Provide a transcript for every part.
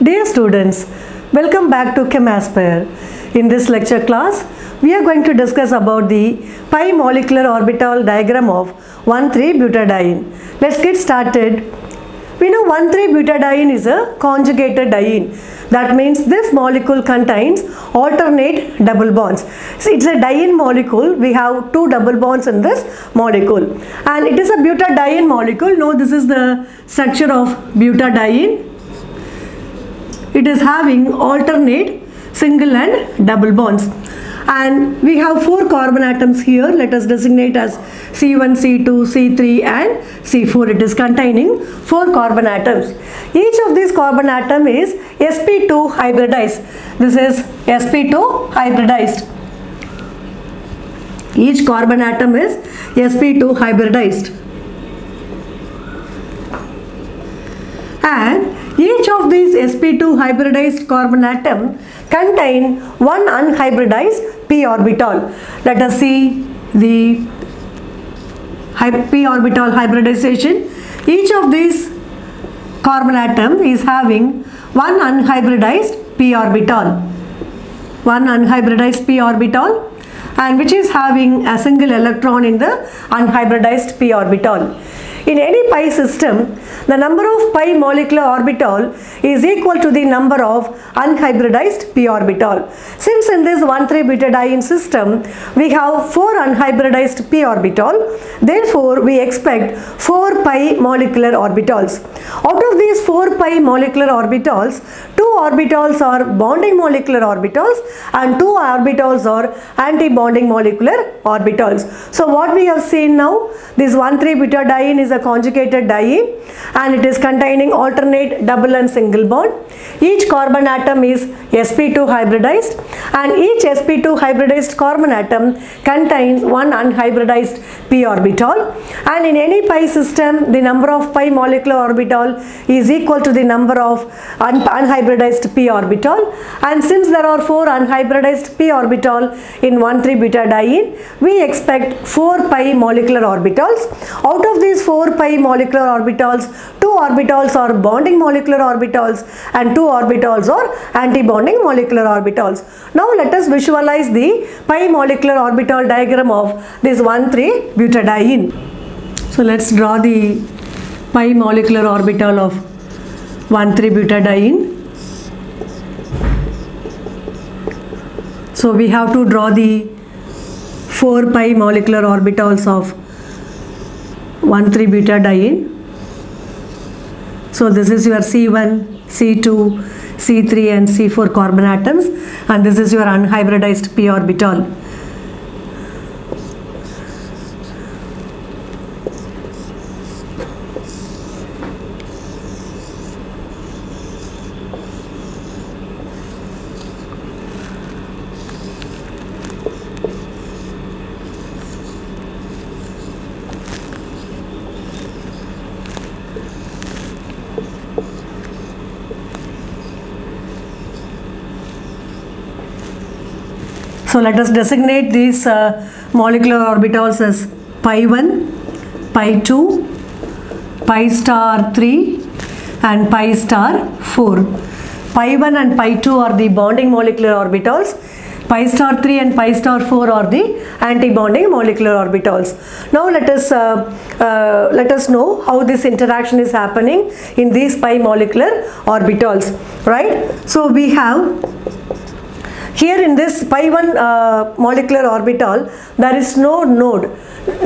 Dear students, welcome back to ChemAspire. In this lecture class, we are going to discuss about the pi molecular orbital diagram of 1,3-butadiene. Let's get started. We know 1,3-butadiene is a conjugated diene. That means this molecule contains alternate double bonds. So it's a diene molecule. We have two double bonds in this molecule. And it is a butadiene molecule. No, this is the structure of butadiene it is having alternate single and double bonds. And we have four carbon atoms here. Let us designate as C1, C2, C3 and C4 it is containing four carbon atoms. Each of these carbon atom is sp2 hybridized. This is sp2 hybridized. Each carbon atom is sp2 hybridized. And each of these sp2 hybridized carbon atom contain one unhybridized p orbital. Let us see the p orbital hybridization. Each of these carbon atom is having one unhybridized p orbital. One unhybridized p orbital and which is having a single electron in the unhybridized p orbital. In any pi system, the number of pi molecular orbital is equal to the number of unhybridized p orbital. Since in this 1,3-butadiene system, we have 4 unhybridized p orbital, therefore we expect 4 pi molecular orbitals. Out of these 4 pi molecular orbitals, 2 orbitals are bonding molecular orbitals and 2 orbitals are anti-bonding molecular orbitals. So what we have seen now, this 1,3-butadiene is a conjugated diene and it is containing alternate double and single bond. Each carbon atom is sp2 hybridized and each sp2 hybridized carbon atom contains one unhybridized p orbital and in any pi system the number of pi molecular orbital is equal to the number of un unhybridized p orbital and since there are four unhybridized p orbital in 1,3-butadiene we expect 4 pi molecular orbitals. Out of these 4 pi molecular orbitals, 2 orbitals are bonding molecular orbitals and 2 orbitals are anti-bonding molecular orbitals. Now let us visualize the pi molecular orbital diagram of this 1,3-butadiene. So let's draw the pi molecular orbital of 1,3-butadiene. So we have to draw the 4 pi molecular orbitals of 1,3-butadiene. So this is your C1, C2, C3 and C4 carbon atoms and this is your unhybridized p orbital. So let us designate these uh, molecular orbitals as pi 1, pi 2, pi star 3 and pi star 4. Pi 1 and pi 2 are the bonding molecular orbitals. Pi star 3 and pi star 4 are the anti-bonding molecular orbitals. Now let us uh, uh, let us know how this interaction is happening in these pi molecular orbitals, right? So we have here in this pi 1 uh, molecular orbital, there is no node.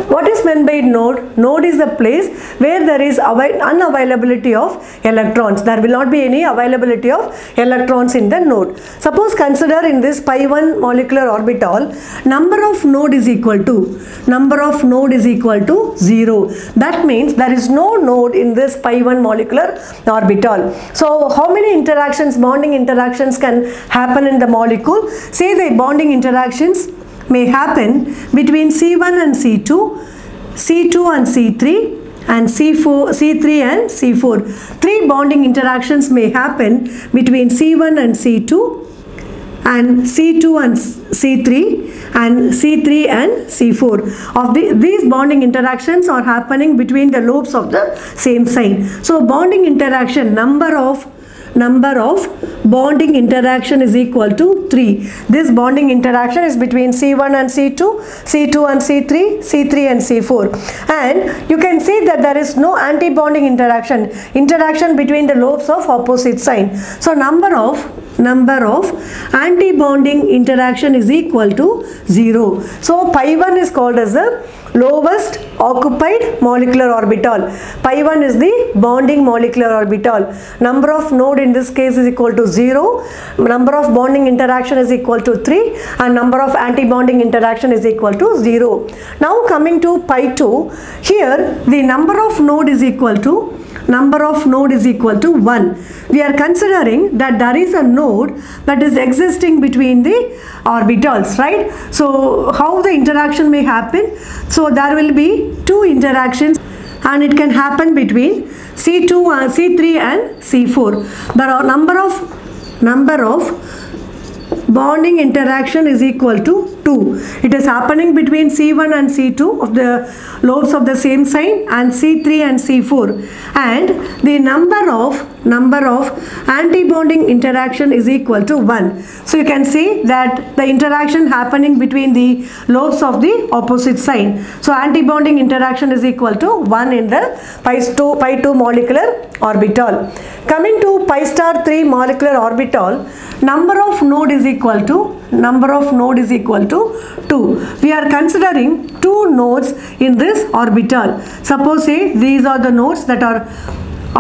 What is meant by node? Node is the place where there is unavailability of electrons. There will not be any availability of electrons in the node. Suppose consider in this pi 1 molecular orbital, number of node is equal to, number of node is equal to 0. That means there is no node in this pi 1 molecular orbital. So how many interactions, bonding interactions can happen in the molecule? Say the bonding interactions may happen between C1 and C2, C2 and C3 and C4, C3 and C4. Three bonding interactions may happen between C1 and C2 and C2 and C3 and C3 and C4. Of the, these bonding interactions are happening between the lobes of the same sign. So bonding interaction number of number of bonding interaction is equal to 3 this bonding interaction is between c1 and c2 c2 and c3 c3 and c4 and you can see that there is no anti-bonding interaction interaction between the lobes of opposite sign. So number of number of anti-bonding interaction is equal to 0 so pi 1 is called as the lowest occupied molecular orbital. Pi 1 is the bonding molecular orbital. Number of node in this case is equal to 0. Number of bonding interaction is equal to 3 and number of anti-bonding interaction is equal to 0. Now coming to pi 2, here the number of node is equal to number of node is equal to 1. We are considering that there is a node that is existing between the orbitals, right? So how the interaction may happen? So there will be two interactions and it can happen between C2 uh, and C3 and C4. There are number of number of bonding interaction is equal to 2. It is happening between C1 and C2 of the lobes of the same sign and C3 and C4 and the number of number of anti-bonding interaction is equal to 1. So you can see that the interaction happening between the lobes of the opposite sign. So anti-bonding interaction is equal to 1 in the pi 2, pi 2 molecular orbital. Coming to pi star 3 molecular orbital, number of node is equal to number of node is equal to 2. We are considering two nodes in this orbital. Suppose say these are the nodes that are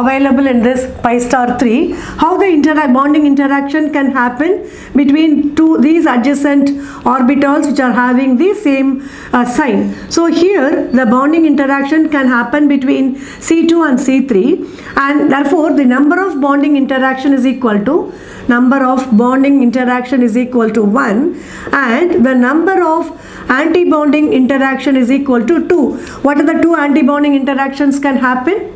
available in this pi star 3 how the bonding interaction can happen between two these adjacent orbitals which are having the same uh, sign. So here the bonding interaction can happen between c2 and c3 and therefore the number of bonding interaction is equal to number of bonding interaction is equal to 1 and the number of anti-bonding interaction is equal to 2 what are the two anti-bonding interactions can happen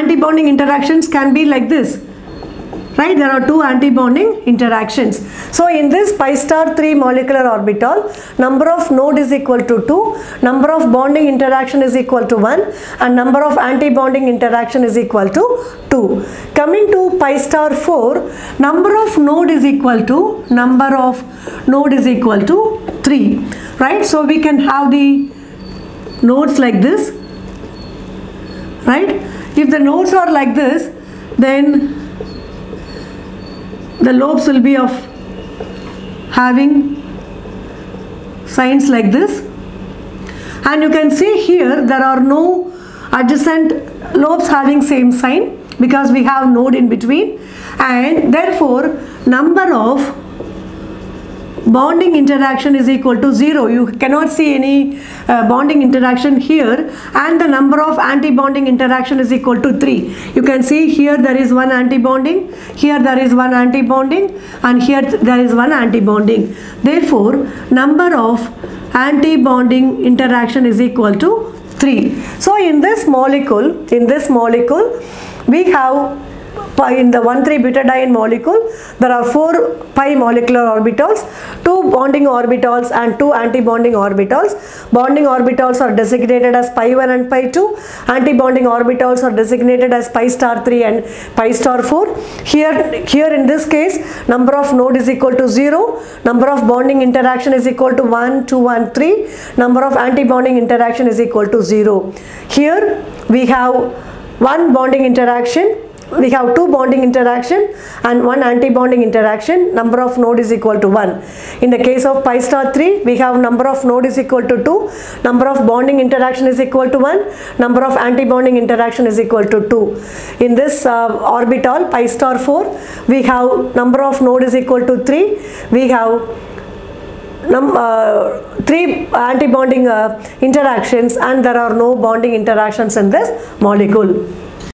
anti-bonding interactions can be like this. Right? There are two anti-bonding interactions. So in this pi star 3 molecular orbital number of node is equal to 2 number of bonding interaction is equal to 1 and number of anti-bonding interaction is equal to 2 coming to pi star 4 number of node is equal to number of node is equal to 3 right? So we can have the nodes like this. Right if the nodes are like this then the lobes will be of having signs like this. And you can see here there are no adjacent lobes having same sign because we have node in between. And therefore number of bonding interaction is equal to 0 you cannot see any uh, bonding interaction here. And the number of anti-bonding interaction is equal to 3 you can see here there is one anti-bonding here there is one anti-bonding and here there is one anti-bonding. Therefore number of anti-bonding interaction is equal to 3 so in this molecule in this molecule we have in the 1,3 butadiene molecule there are four pi molecular orbitals two bonding orbitals and two anti-bonding orbitals. Bonding orbitals are designated as pi 1 and pi 2 anti-bonding orbitals are designated as pi star 3 and pi star 4 here here in this case number of node is equal to 0 number of bonding interaction is equal to 1 2 and 3 number of anti-bonding interaction is equal to 0 here we have one bonding interaction we have two bonding interaction and one anti-bonding interaction. Number of node is equal to 1 in the case of pi star 3 we have number of node is equal to 2 number of bonding interaction is equal to 1 number of anti-bonding interaction is equal to 2 in this uh, orbital pi star 4 we have number of node is equal to 3 we have num uh, three anti-bonding uh, interactions and there are no bonding interactions in this molecule